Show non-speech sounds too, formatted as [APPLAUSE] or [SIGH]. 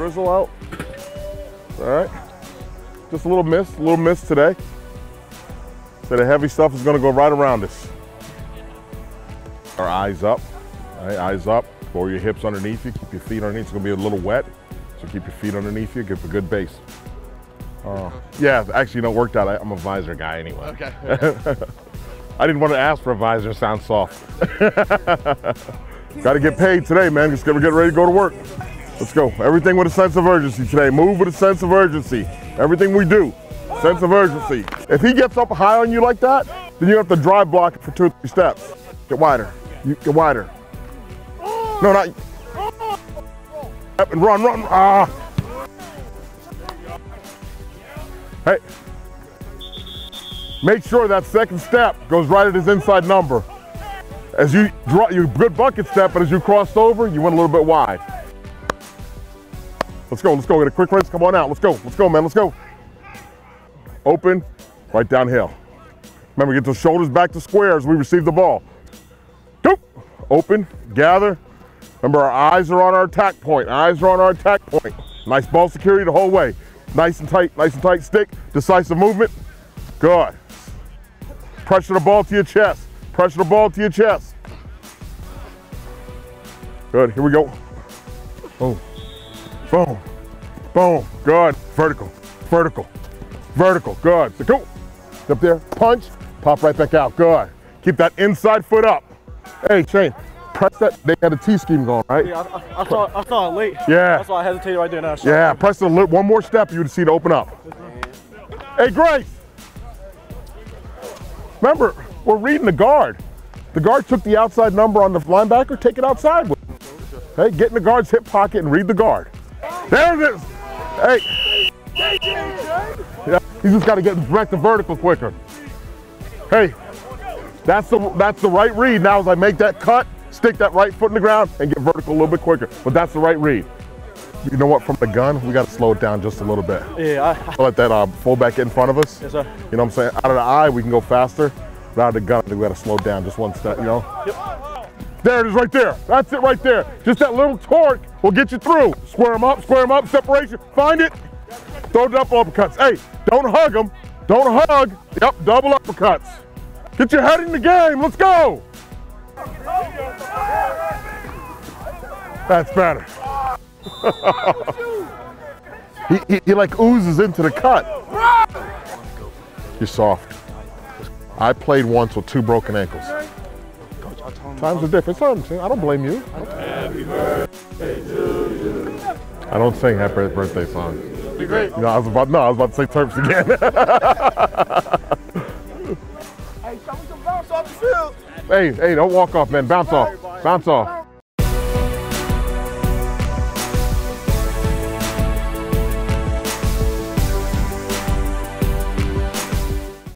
drizzle out. All right. Just a little mist, a little mist today. So the heavy stuff is gonna go right around us. Our eyes up, all right, eyes up. Lower your hips underneath you, keep your feet underneath. It's gonna be a little wet, so keep your feet underneath you, give a good base. Uh, yeah, actually, you know, it worked out. I, I'm a visor guy anyway. Okay. [LAUGHS] I didn't want to ask for a visor, sound soft. [LAUGHS] Got to get paid today, man. Just gonna get ready to go to work. Let's go. Everything with a sense of urgency today. Move with a sense of urgency. Everything we do, sense of urgency. If he gets up high on you like that, then you have to drive block for two or three steps. Get wider. You get wider. No, not. Up and run, run. Ah. Hey. Make sure that second step goes right at his inside number. As you draw, you good bucket step, but as you crossed over, you went a little bit wide. Let's go, let's go, get a quick race, come on out, let's go, let's go, man, let's go. Open, right downhill. Remember, get those shoulders back to square as we receive the ball. Go, open, gather. Remember, our eyes are on our attack point, eyes are on our attack point. Nice ball security the whole way. Nice and tight, nice and tight stick, decisive movement. Good. Pressure the ball to your chest. Pressure the ball to your chest. Good, here we go. Boom, boom, boom, good. Vertical, vertical, vertical, good. So go, up there, punch, pop right back out, good. Keep that inside foot up. Hey, Shane, press that, they had a T scheme going, right? Yeah, I, I, I saw I saw it late. Yeah. That's why I hesitated right there. Now. Yeah, press the a little, one more step, you would see it open up. Hey, Grace. Remember, we're reading the guard. The guard took the outside number on the linebacker, take it outside with him. Hey, get in the guard's hip pocket and read the guard. There it is. Hey. Yeah, you just got to get back to vertical quicker. Hey, that's the that's the right read. Now as I make that cut, stick that right foot in the ground and get vertical a little bit quicker. But that's the right read. You know what? From the gun, we got to slow it down just a little bit. Yeah. I, Let that uh, fullback get in front of us. yes, sir. You know what I'm saying? Out of the eye, we can go faster. But out of the gun, we got to slow down just one step, you know? Yep. There it is right there. That's it right there. Just that little torque will get you through. Square them up, square them up, separation. Find it. Throw up uppercuts. Hey, don't hug them. Don't hug. Yep, double uppercuts. Get your head in the game. Let's go. That's better. [LAUGHS] he, he, he like oozes into the cut. You're soft. I played once with two broken ankles. Times are different. Son, I don't blame you. I don't sing happy birthday songs. Be great. You know, I was about no, I was about to say Terps again. [LAUGHS] Hey, show me some bounce off the field. hey, hey, don't walk off, man. Bounce off. Bounce off.